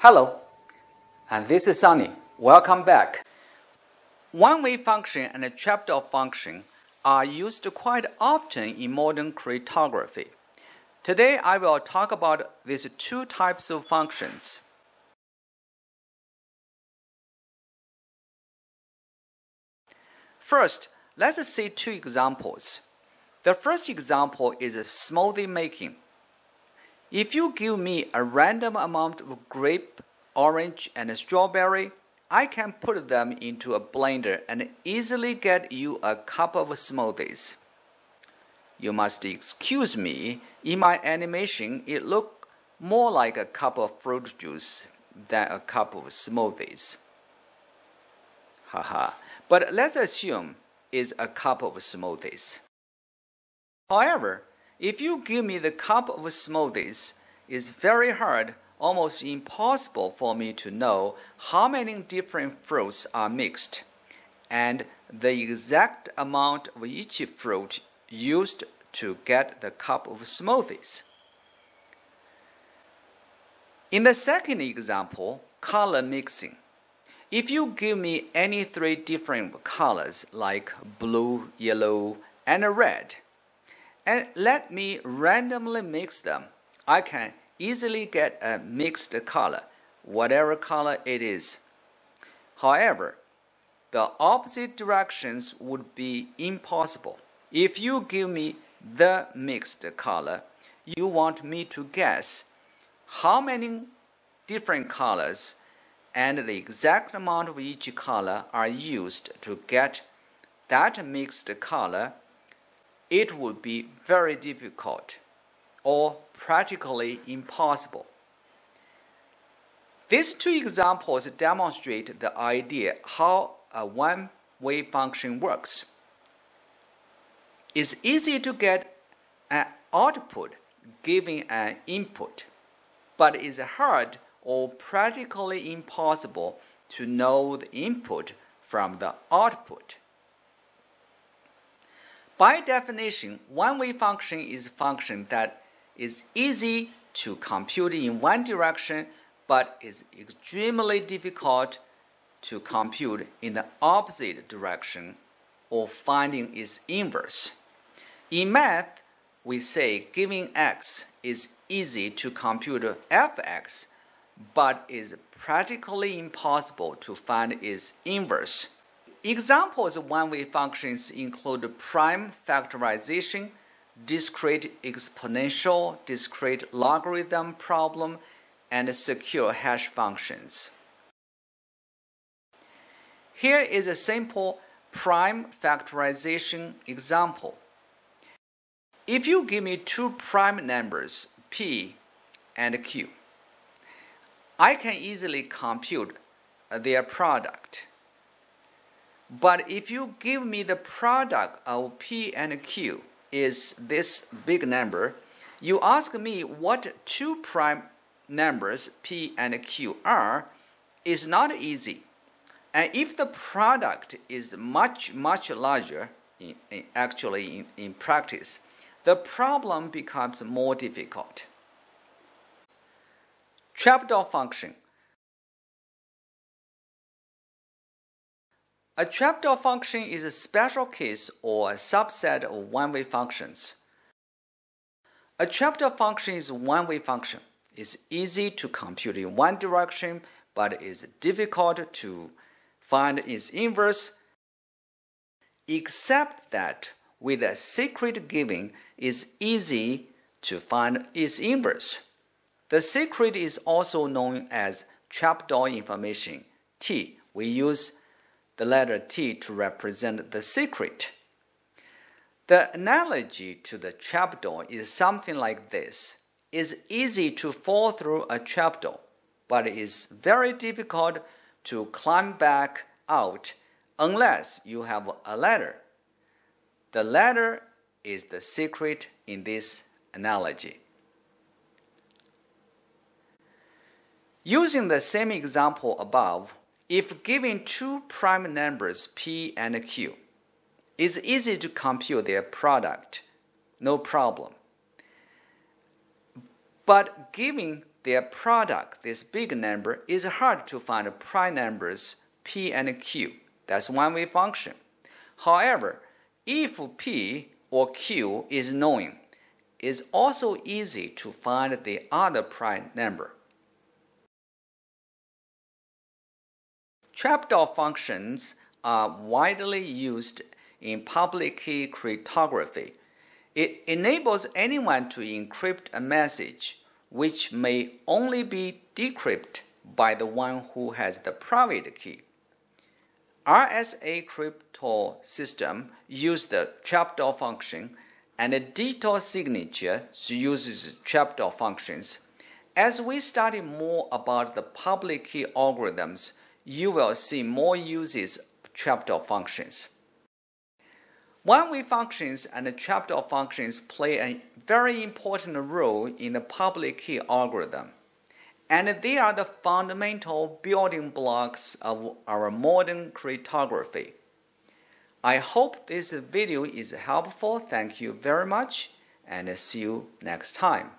Hello, and this is Sunny. Welcome back. One-way function and a trapdoor function are used quite often in modern cryptography. Today I will talk about these two types of functions. First, let's see two examples. The first example is smoothie making. If you give me a random amount of grape, orange, and strawberry, I can put them into a blender and easily get you a cup of smoothies. You must excuse me, in my animation it looked more like a cup of fruit juice than a cup of smoothies. Haha, but let's assume it's a cup of smoothies. However, if you give me the cup of smoothies, it's very hard, almost impossible for me to know how many different fruits are mixed and the exact amount of each fruit used to get the cup of smoothies. In the second example, color mixing. If you give me any three different colors like blue, yellow, and red, and let me randomly mix them. I can easily get a mixed color, whatever color it is. However, the opposite directions would be impossible. If you give me the mixed color, you want me to guess how many different colors and the exact amount of each color are used to get that mixed color it would be very difficult or practically impossible. These two examples demonstrate the idea how a one-way function works. It's easy to get an output giving an input, but it's hard or practically impossible to know the input from the output. By definition, one-way function is a function that is easy to compute in one direction but is extremely difficult to compute in the opposite direction or finding its inverse. In math, we say giving x is easy to compute fx but is practically impossible to find its inverse. Examples of one-way functions include prime factorization, discrete exponential, discrete logarithm problem, and secure hash functions. Here is a simple prime factorization example. If you give me two prime numbers, p and q, I can easily compute their product. But if you give me the product of P and Q is this big number, you ask me what two prime numbers P and Q are, is not easy. And if the product is much, much larger, in, in, actually in, in practice, the problem becomes more difficult. Trapdoor function A trapdoor function is a special case or a subset of one-way functions. A trapdoor function is a one-way function. It's easy to compute in one direction, but it's difficult to find its inverse, except that with a secret given, it's easy to find its inverse. The secret is also known as trapdoor information. T. We use the letter T to represent the secret. The analogy to the trapdoor is something like this. It's easy to fall through a trapdoor, but it's very difficult to climb back out unless you have a ladder. The ladder is the secret in this analogy. Using the same example above, if given two prime numbers p and q, it's easy to compute their product, no problem. But given their product, this big number, is hard to find prime numbers p and q. That's one-way function. However, if p or q is known, it's also easy to find the other prime number. Trapdoor functions are widely used in public key cryptography. It enables anyone to encrypt a message which may only be decrypted by the one who has the private key. RSA crypto system uses the trapdoor function and the digital signature uses trapdoor functions. As we study more about the public key algorithms, you will see more uses of trapdoor functions. One-way functions and trapdoor functions play a very important role in the public key algorithm, and they are the fundamental building blocks of our modern cryptography. I hope this video is helpful. Thank you very much, and see you next time.